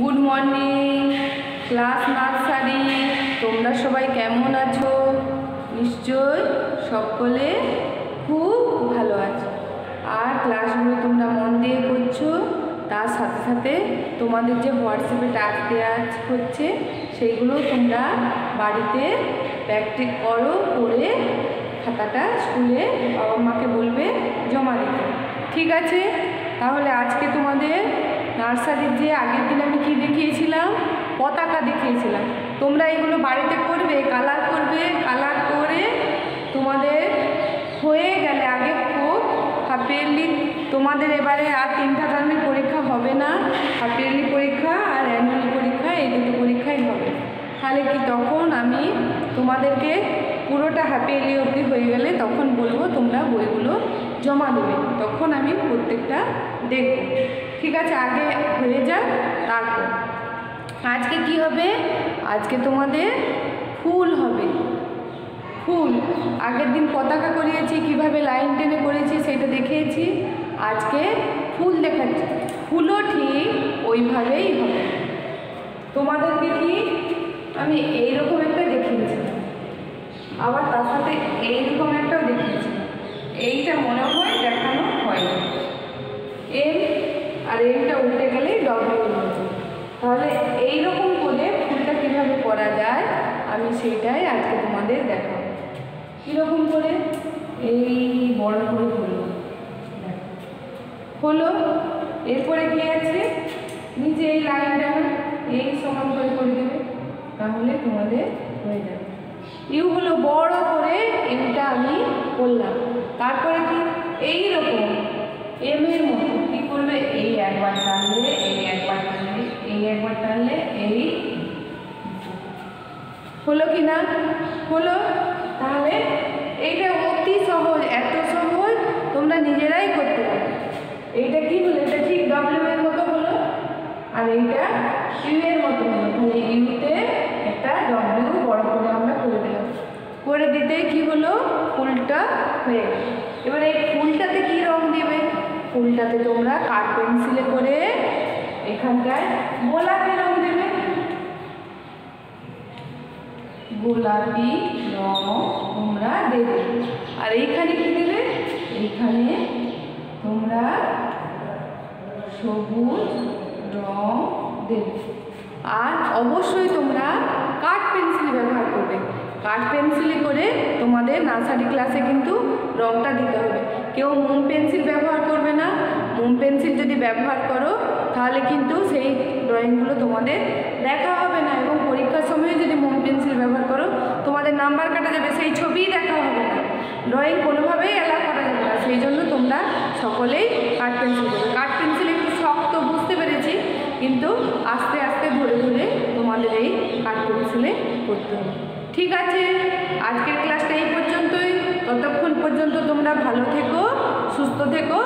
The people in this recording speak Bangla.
গুড মর্নিং ক্লাস নার্সারি তোমরা সবাই কেমন আছো? নিশ্চয় সকলে খুব ভালো আছো। আর ক্লাসগুলো তোমরা মন দিয়ে করছ, তার সাথে সাথে তোমাদের যে হোয়াটসঅ্যাপে টাস্ক দেওয়া হচ্ছে, সেইগুলো তোমরা বাড়িতে প্র্যাকটিস করো, করে খাতাটা স্কুলে বাবা মাকে বলবে জমা দিতে। ঠিক আছে? তাহলে আজকে তোমাদের নার্সারির যে আগের দিন আমি কী দেখিয়েছিলাম? পতাকা দেখিয়েছিলাম। তোমরা এগুলো বাড়িতে করবে কালার করবে কালার করে তোমাদের হয়ে গেলে আগে খুব হাফ ইয়ারলি তোমাদের এবারে আর তিনটা টার্মের পরীক্ষা হবে না। হাফ ইয়ারলি পরীক্ষা আর অ্যানুয়ালি পরীক্ষা, এই দুটো পরীক্ষাই হবে। তাহলে কি তখন আমি তোমাদেরকে পুরোটা হাফ অবধি হয়ে গেলে তখন বলব তোমরা বইগুলো জমা দেবে, তখন আমি প্রত্যেকটা দেখব। ঠিক আছে, আগে হয়ে যাক, তারপর। আজকে কি হবে? আজকে তোমাদের ফুল হবে। ফুল। আগের দিন পতাকা করিয়েছি, কীভাবে লাইন টেনে করেছি সেটা দেখিয়েছি। আজকে ফুল দেখাচ্ছি। ফুলও ঠিক ওইভাবেই হবে। তোমাদেরকে কি আমি এইরকম একটা দেখিয়েছি? আবার তার সাথে এইরকম একটাও দেখিয়েছি। এইটা মনে হয় দেখানো হয় এম আর এমটা উল্টে গেলে ডব্লিউ তাহলে এইরকম করে ফুলটা কীভাবে করা যায়, আমি সেইটাই আজকে তোমাদের দেখাবো। কীরকম করে? এই বড় করে হলো। হলো, এরপরে কি আছে? নিচে এই লাইনটা এই সমান করে করে দেবে, তাহলে তোমাদের হয়ে যাবে। ইউ হলো বড় করে এমটা আমি করলাম। তারপরে কি? এই রকম এম এর মতো। কি করবে? এই একবার টানলে, এই একবার টানলে, এই একবার টানলে, এই হলো কি না? হলো? তাহলে এইটা অতি সহজ, এত সহজ তোমরা নিজেরাই করতে পারো। এইটা কি হলো? এটা ঠিক ডব্লিউ এর মতো হলো, আর এইটা ইউ এর মতো হলো তাহলে ইউতে একটা ডব্লিউ বড় করে আমরা করে দিলাম করে দিতে কি হলো ফুলটা হয়ে গেল। এবার এই ফুলটাতে কি রং দেবে? ফুলটাতে তোমরা কাঠ পেন্সিলে করে এখানটায় গোলাপি রং দেবে। গোলাপি রং তোমরা দেবে। আর এইখানে কি দেবে? এইখানে তোমরা সবুজ রং দেবে। আর অবশ্যই তোমরা কাঠ পেন্সিল ব্যবহার করবে। কাঠ পেন্সিলে করে তোমাদের নার্সারি ক্লাসে কিন্তু রংটা দিতে হবে। কেউ মোম পেন্সিল ব্যবহার করবে না। মোম পেন্সিল যদি ব্যবহার করো, তাহলে কিন্তু সেই ড্রয়িংগুলো তোমাদের দেখা হবে না এবং পরীক্ষার সময় যদি মোম পেন্সিল ব্যবহার করো, তোমাদের নাম্বার কাটা যাবে, সেই ছবিই দেখা হবে না। ড্রয়িং কোনোভাবেই অ্যালাউ করা যাবে না। সেই জন্য তোমরা সকলেই কাঠ পেন্সিল দেবে। কাঠ পেন্সিল একটু শক্ত, বুঝতে পেরেছি, কিন্তু আস্তে আস্তে ধরে ধরে তোমাদের এই কাঠ পেন্সিলে করতে হবে। ঠিক আছে আজকের ক্লাসটা এই পর্যন্তই। ততক্ষণ পর্যন্ত তোমরা ভালো থেকো সুস্থ থেকো।